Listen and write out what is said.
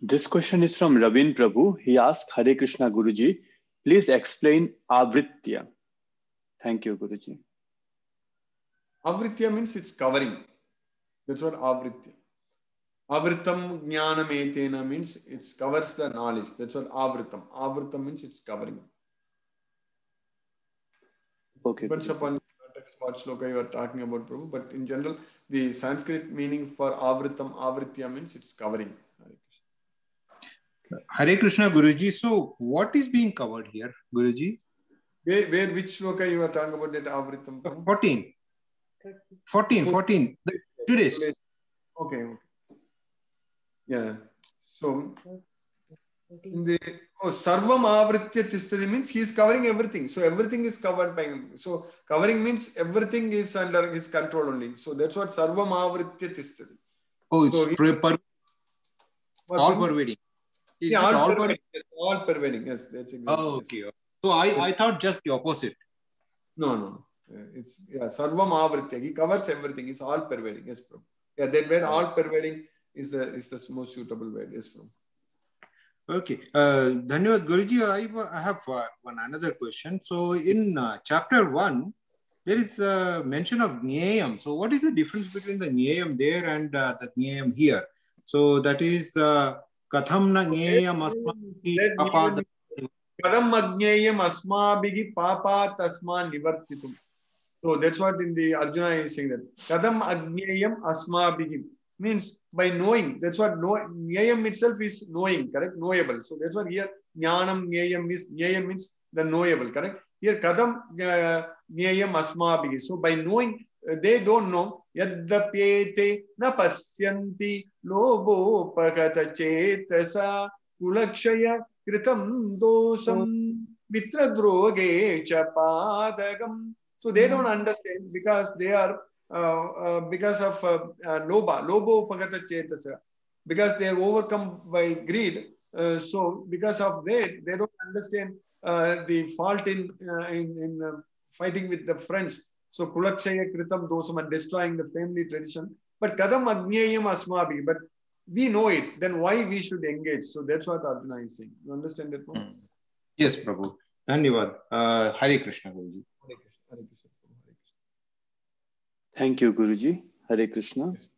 This question is from Ravin Prabhu. He asked Hare Krishna Guruji, please explain Avritya. Thank you, Guruji. Avritya means it's covering. That's what Avritya. Avritam jnanam etena means it covers the knowledge. That's what Avritam. Avritam means it's covering. Okay. Depends upon context what shloka you are talking about, Prabhu. But in general, the Sanskrit meaning for Avritam, Avritya means it's covering. Hare Krishna Guruji. So, what is being covered here, Guruji? Where, where which shloka you are talking about that Avritam? 14. 14, 14. The, two days. Okay. Yeah. So, in the oh, Sarvam Avritya Tistadi means he is covering everything. So, everything is covered by him. So, covering means everything is under his control only. So, that's what Sarvam Avritya Tistadi. Oh, it's So, all pervading. Is yeah, all, all pervading. Yes, all pervading. Yes, that's exactly. Oh, okay. So, I, I thought just the opposite. No, no, It's yeah, Sarvam Avritya. He covers everything. It's all pervading. Yes, bro. Yeah, that word all pervading is the is the most suitable word. Yes, bro. Okay. Uh, Dhanyavad Guruji, I, I have uh, one another question. So, in uh, chapter 1, there is a mention of Nyayam. So, what is the difference between the Nyayam there and uh, the Nyayam here? So, that is the Katham na Nyayam asmati That apada. Kadam Agneyam Asmabhigi Papa So that's what in the Arjuna is saying that. Kadam Agneyam Asmabhigi means by knowing. That's what know, Nyayam itself is knowing, correct? Knowable. So that's what here Jnanam Nyayam means. Nyayam means the knowable, correct? Here Kadam uh, Nyayam Asmabhigi. So by knowing, uh, they don't know. Yaddapyete na pasyanti lobopagata chetasa kulakshaya kritam dosam mitradroge cha padagam. So they don't understand because they are uh, uh, because of uh, uh, loba, lobo pagata chetasa, because they are overcome by greed. Uh, so because of that, they don't understand uh, the fault in uh, in, in uh, fighting with the friends. So kulakshaya kritam dosam and destroying the family tradition. But kadam Agnyayam asmabi. But we know it. Then why we should engage? So that's what Arjuna is saying. You understand that? point? Yes, Prabhu. Dhanyavad. Uh, Hare Krishna Guruji. Hare Krishna, Hare Krishna, Hare Krishna. Thank you, Guruji. Hare Krishna. Yes.